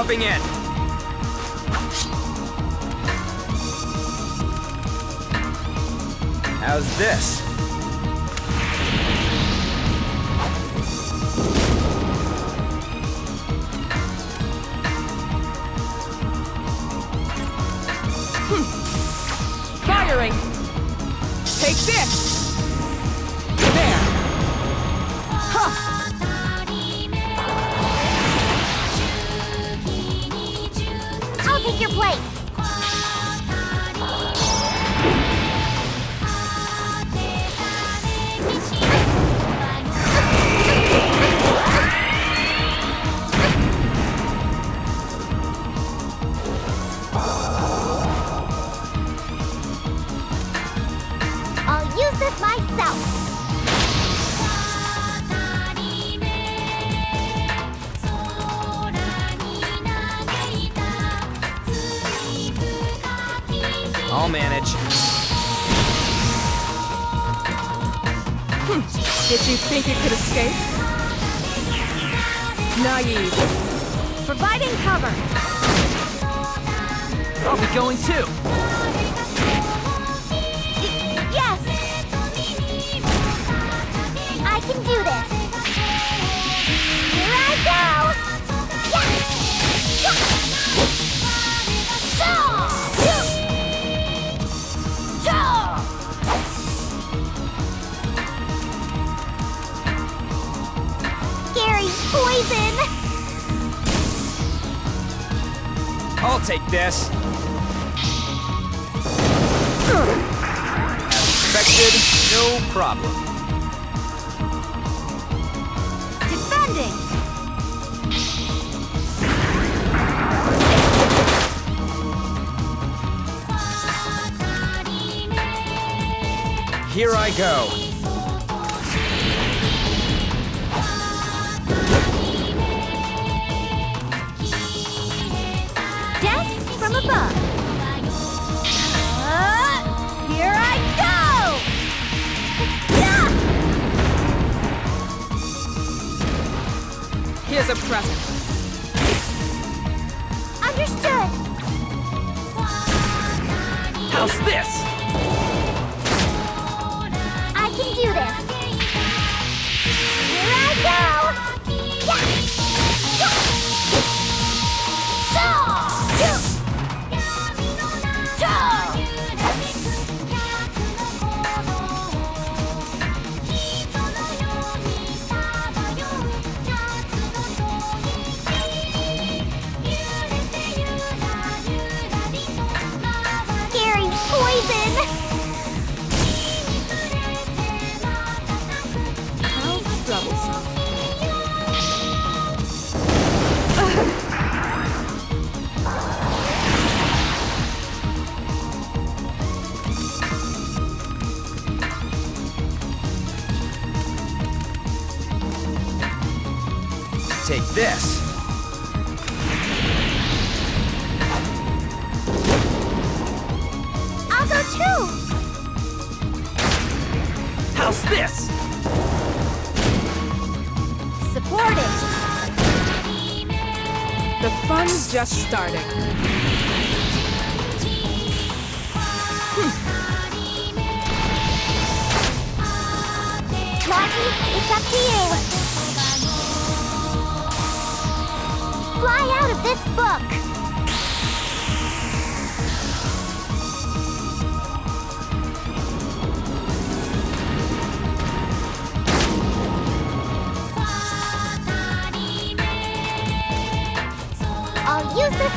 Swapping in. I'll manage. Hmm. Did you think you could escape? Naive. Providing cover. I'll be going too. I'll take this. As expected, no problem. Defending! Here I go. From above. Uh, here I go! Here's a present. Understood. How's this? Take this. I'll go too! How's this? Supporting! The fun's just starting. Lucky, it's up to you! Fly out of this book! I'll use this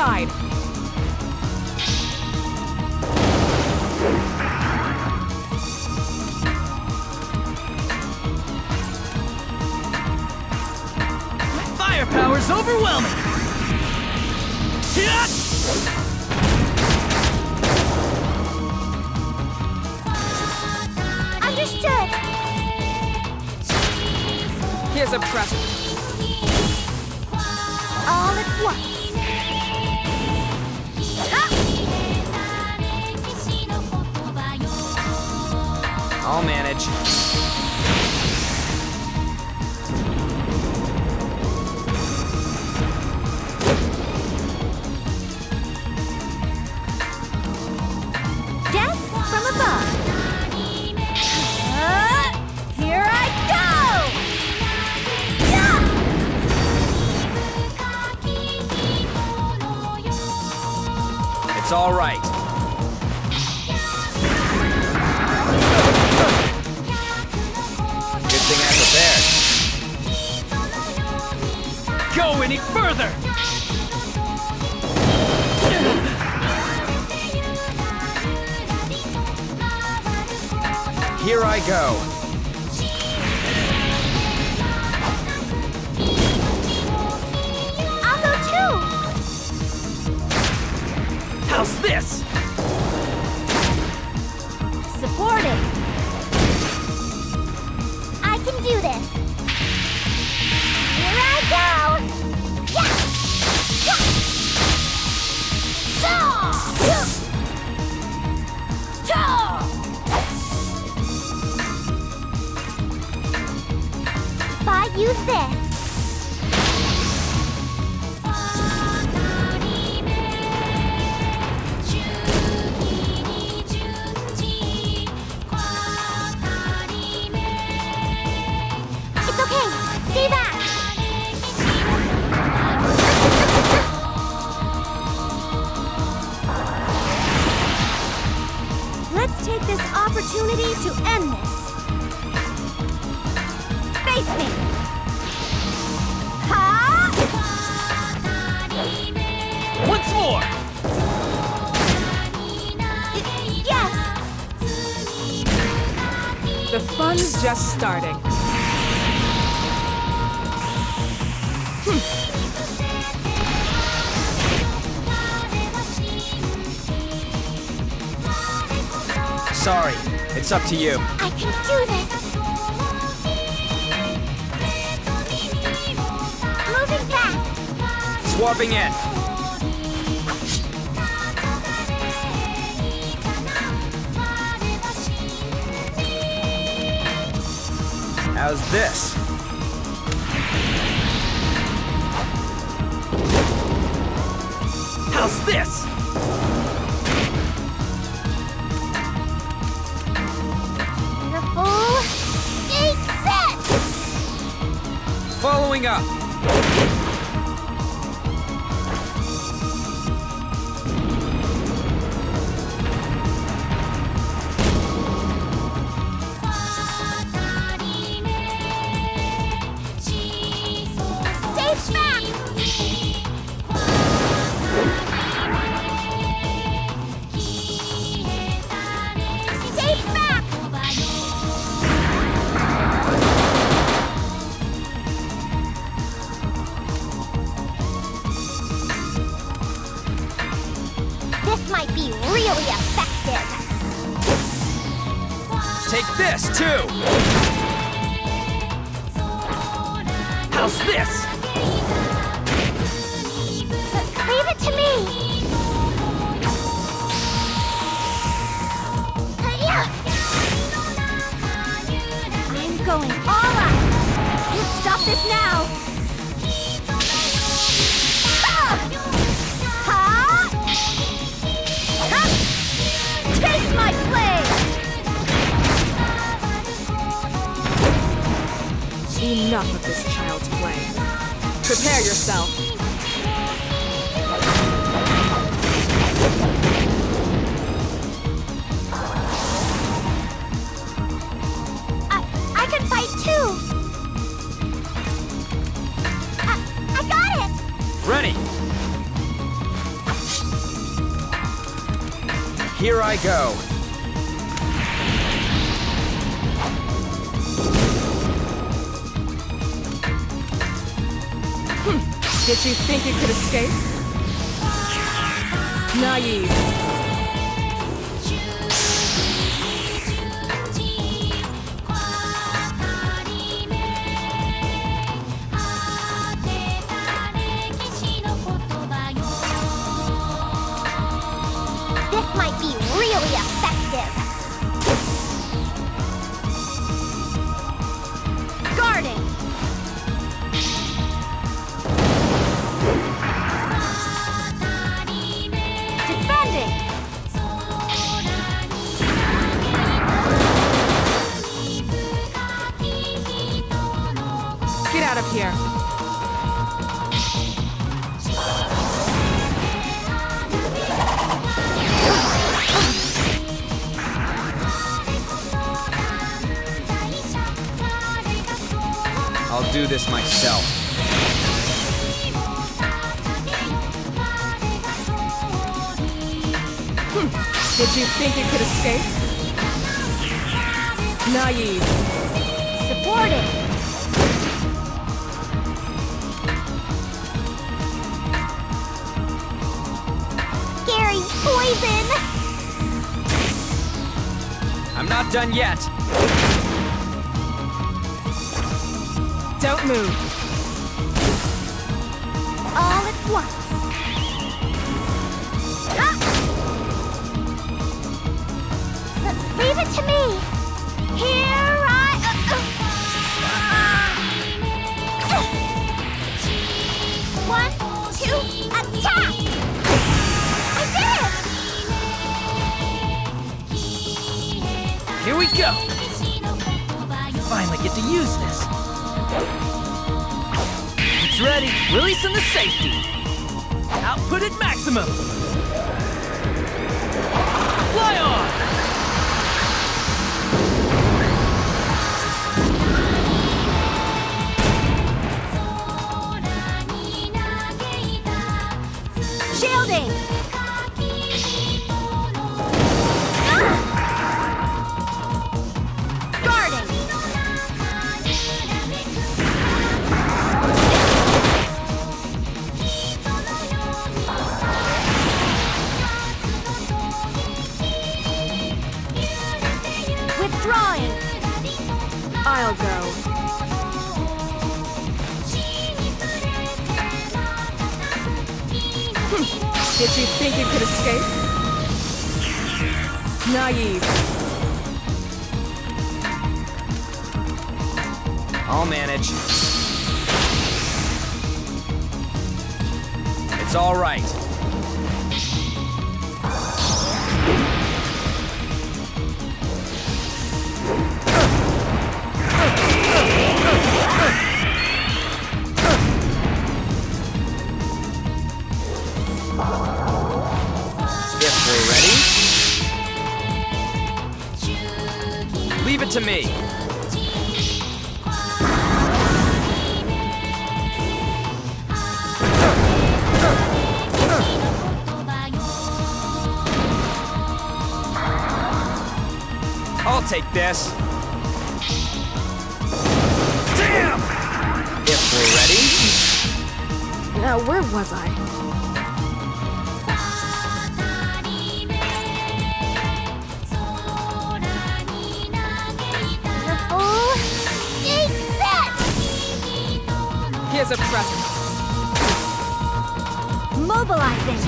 Move end this. Face me. Ha! Once more! Y- yes. The fun's just starting. Sorry, it's up to you. I can do this. Moving back. Swapping in. How's this? How's this? Following up. Enough of this child's play. Prepare yourself. I, I can fight too! I, I got it! Ready! Here I go. Did you think you could escape? Naive. I'll do this myself. Did you think you could escape? Naive. Supporting. Scary poison. I'm not done yet. Don't move. all at once. Ah! Leave it to me. Here I. Uh, uh, uh. One, two, attack! I did it! Here we go. Finally get to use this. It's ready. Release Releasing the safety. Output at maximum. Fly on. To me. I'll take this. Damn! If we're ready, Now, where was I? Present. Mobilizing!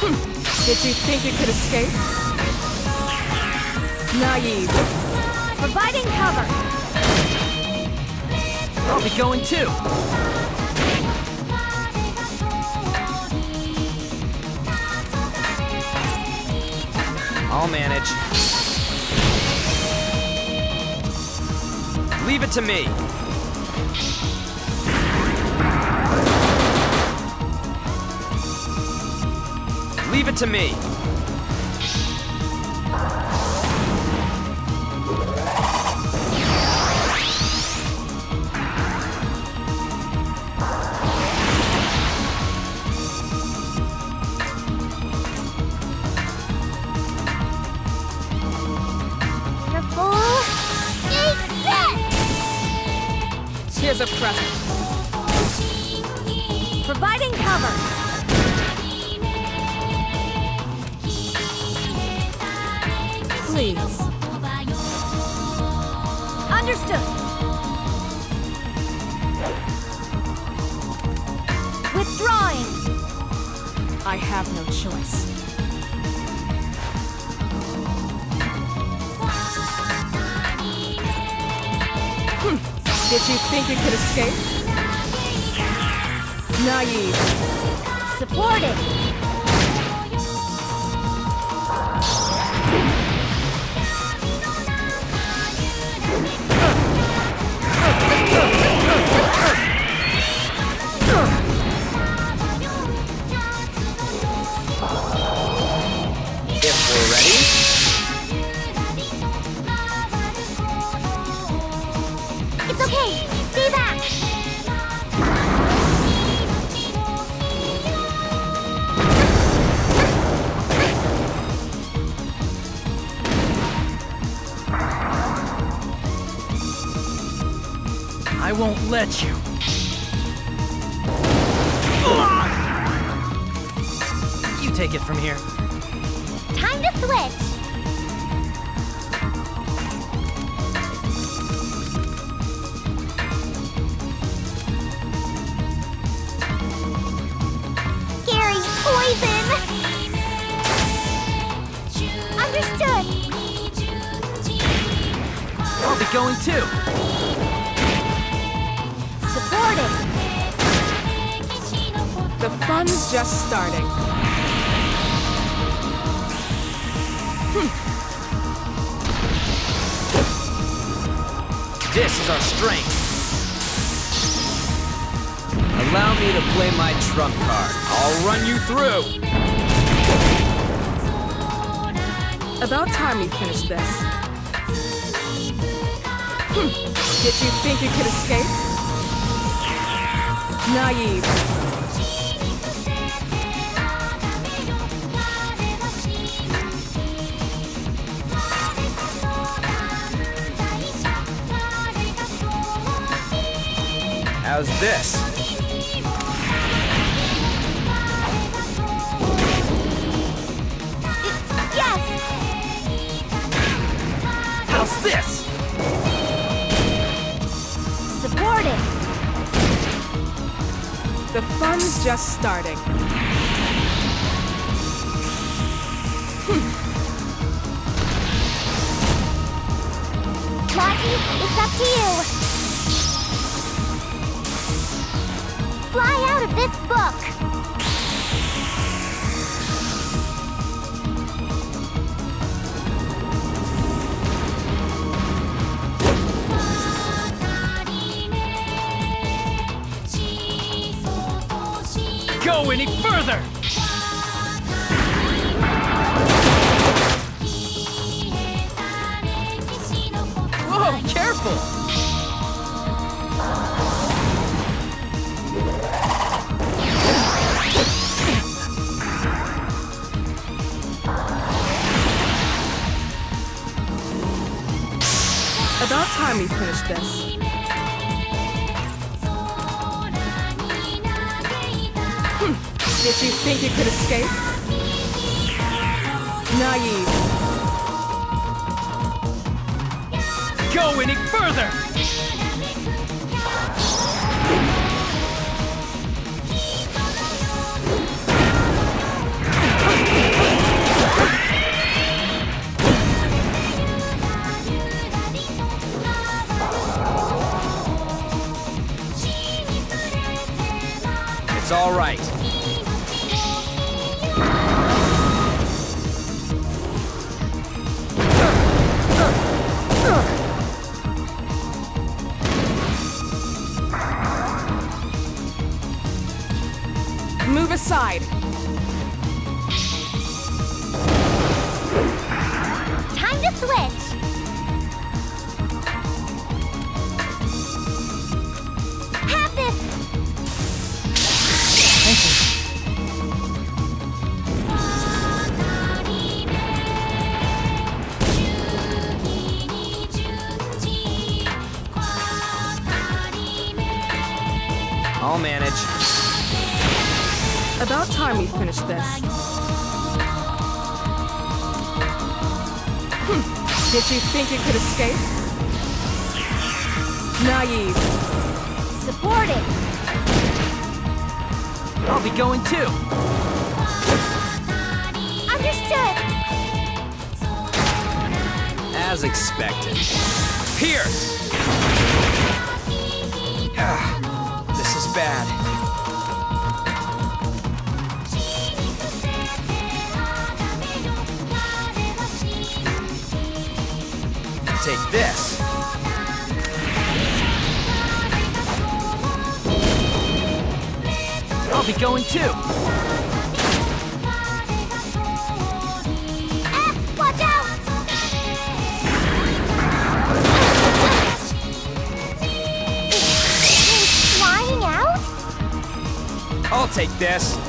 Hmm. Did you think you could escape? Naive. Providing cover! I'll be going too. I'll manage. Leave it to me. Leave it to me. Here's a. Providing cover. Please. Understood. Withdrawing. I have no choice. Did you think you could escape? Naive. Supported. If let you. You take it from here. Time to switch. Scary poison. Understood. I'll be going too. The fun's just starting. This is our strength. Allow me to play my trump card. I'll run you through. About time we finished this. Hmm. Did you think you could escape? Naive. How's this? Yes. How's this? The fun's just starting. Monty, it's up to you. Fly out of this book. Any further! Whoa, careful! About time we finished this. Did you think you could escape? Naive. Go any further! It's all right. Move think you could escape? Naive. Supporting. I'll be going too. Understood. As expected. Pierce! Ah, this is bad. Take this. I'll be going too. Watch out! Flying out? I'll take this.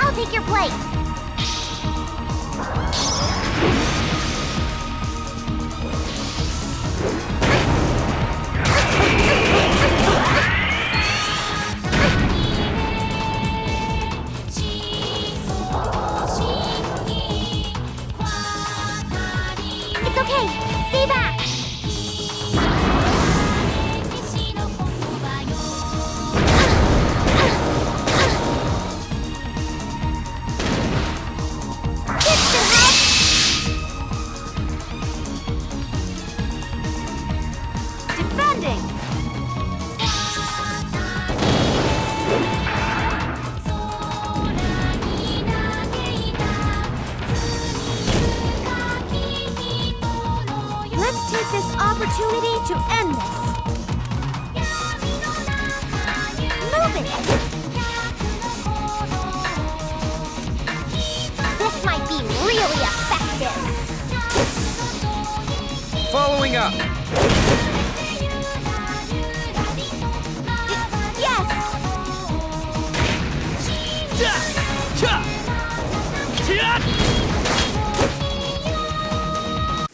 I'll take your place.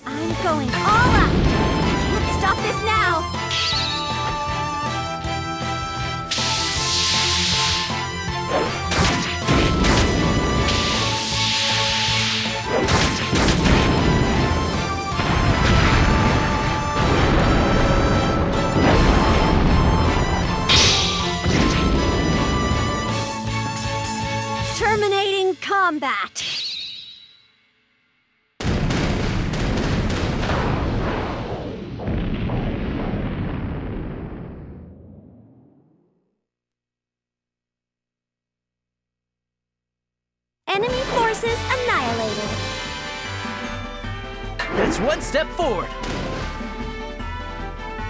I'm going all up. Let's stop this now. Enemy forces annihilated. That's one step forward.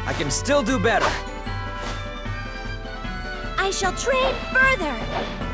I can still do better. I shall train further.